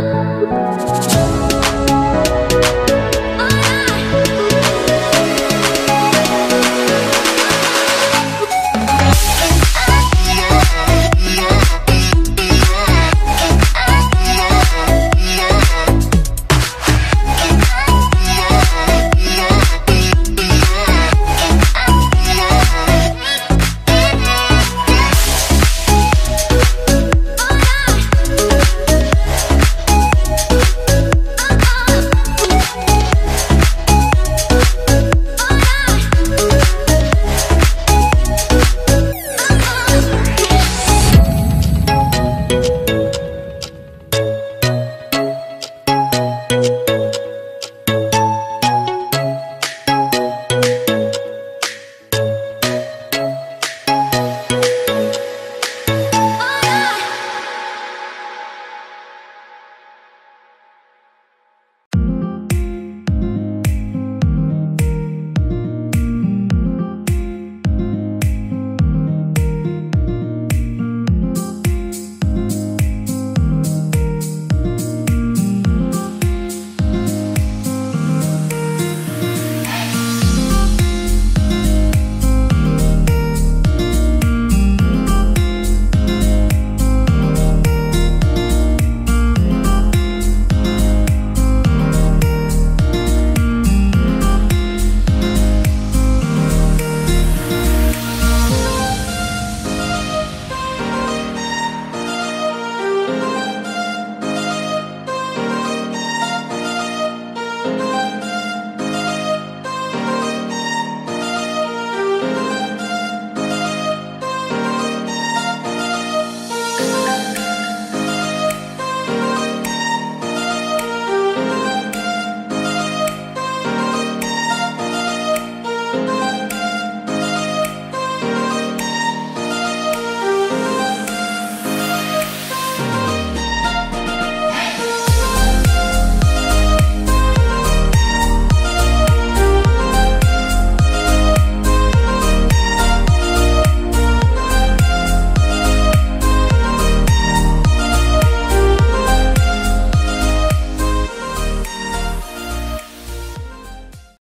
love.